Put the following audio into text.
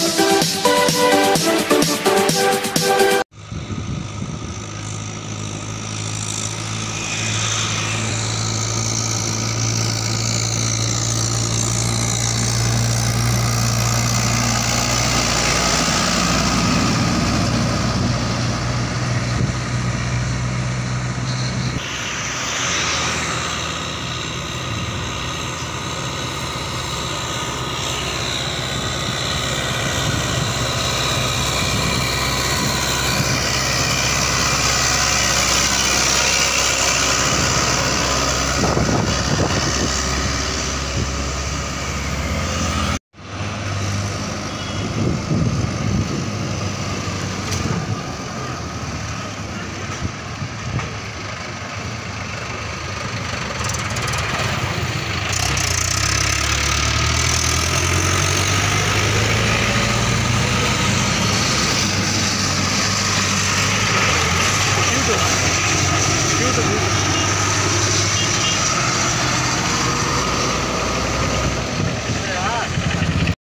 Cute. Absolutely.